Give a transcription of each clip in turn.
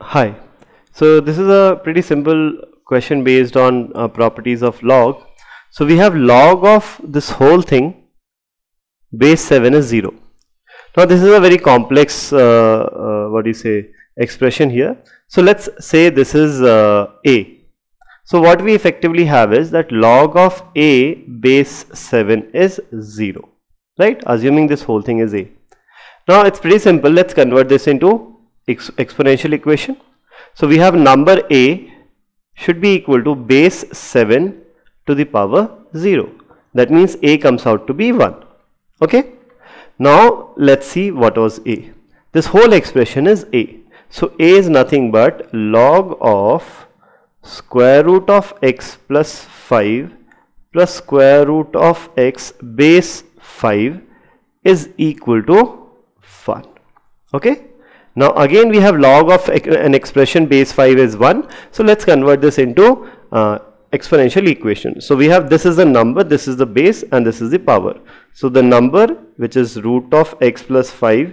Hi. So this is a pretty simple question based on uh, properties of log. So we have log of this whole thing base 7 is 0. Now this is a very complex uh, uh, what do you say expression here. So let's say this is uh, a. So what we effectively have is that log of a base 7 is 0 right assuming this whole thing is a. Now it's pretty simple let's convert this into ex exponential equation. So we have number a should be equal to base 7 to the power 0 that means a comes out to be 1 okay. Now let's see what was a. This whole expression is a. So a is nothing but log of square root of x plus 5 plus square root of x base 5 is equal to 1 okay now again we have log of an expression base 5 is 1 so let's convert this into uh, exponential equation. So we have this is the number this is the base and this is the power. So the number which is root of x plus 5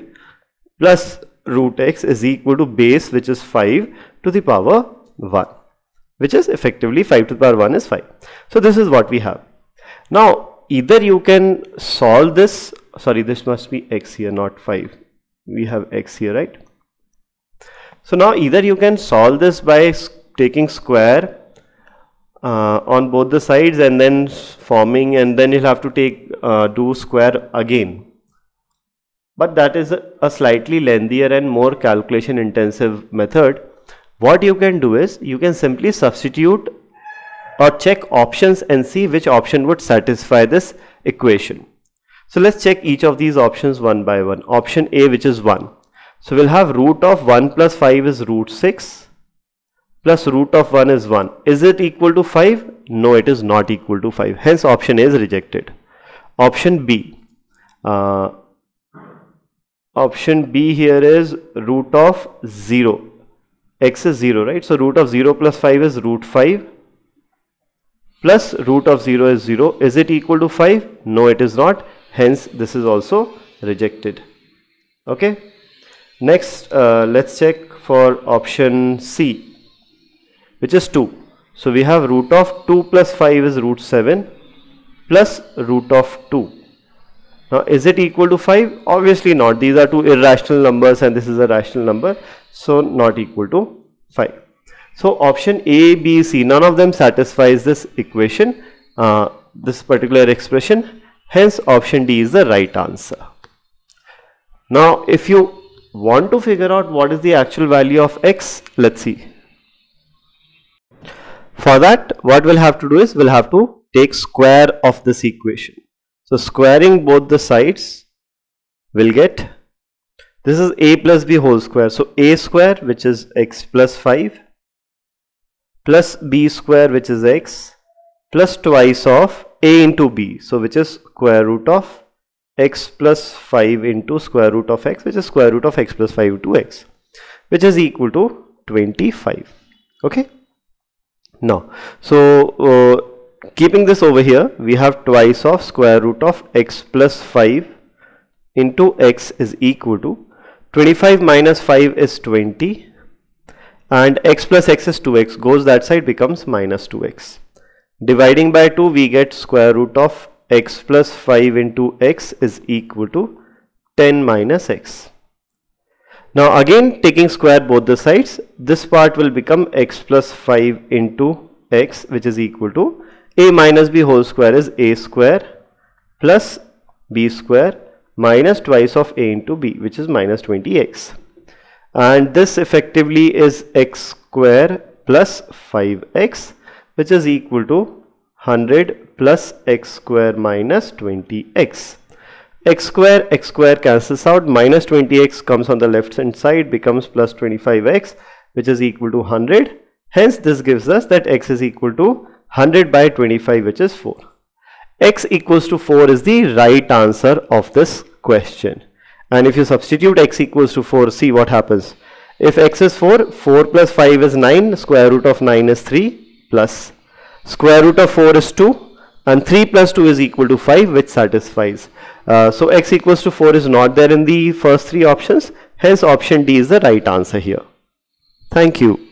plus root x is equal to base which is 5 to the power 1 which is effectively 5 to the power 1 is 5 so this is what we have. Now either you can solve this sorry this must be x here not 5 we have x here right so now either you can solve this by taking square uh, on both the sides and then forming and then you'll have to take uh, do square again but that is a, a slightly lengthier and more calculation intensive method what you can do is you can simply substitute or check options and see which option would satisfy this equation. So let's check each of these options one by one. Option A which is 1. So we'll have root of 1 plus 5 is root 6 plus root of 1 is 1. Is it equal to 5? No, it is not equal to 5. Hence option A is rejected. Option B. Uh, option B here is root of 0. X is 0, right? So root of 0 plus 5 is root 5 plus root of 0 is 0. Is it equal to 5? No, it is not. Hence, this is also rejected. Okay. Next, uh, let's check for option C, which is 2. So, we have root of 2 plus 5 is root 7 plus root of 2. Now, is it equal to 5? Obviously not. These are two irrational numbers and this is a rational number. So, not equal to 5. So option A, B, C, none of them satisfies this equation, uh, this particular expression. Hence option D is the right answer. Now if you want to figure out what is the actual value of x, let's see. For that what we'll have to do is we'll have to take square of this equation. So squaring both the sides will get this is a plus b whole square. So a square which is x plus 5 plus b square which is x plus twice of a into b so which is square root of x plus 5 into square root of x which is square root of x plus 5 into x which is equal to 25 okay now so uh, keeping this over here we have twice of square root of x plus 5 into x is equal to 25 minus 5 is 20 and x plus x is 2x goes that side becomes minus 2x. Dividing by 2 we get square root of x plus 5 into x is equal to 10 minus x. Now again taking square both the sides this part will become x plus 5 into x which is equal to a minus b whole square is a square plus b square minus twice of a into b which is minus 20x and this effectively is x square plus 5x which is equal to 100 plus x square minus 20x x. square x square cancels out. Minus 20x comes on the left hand side becomes plus 25x which is equal to 100 hence this gives us that x is equal to 100 by 25 which is 4 x equals to 4 is the right answer of this question. And if you substitute x equals to 4 see what happens. If x is 4 4 plus 5 is 9 square root of 9 is 3 plus square root of 4 is 2 and 3 plus 2 is equal to 5 which satisfies. Uh, so x equals to 4 is not there in the first three options. Hence option D is the right answer here. Thank you.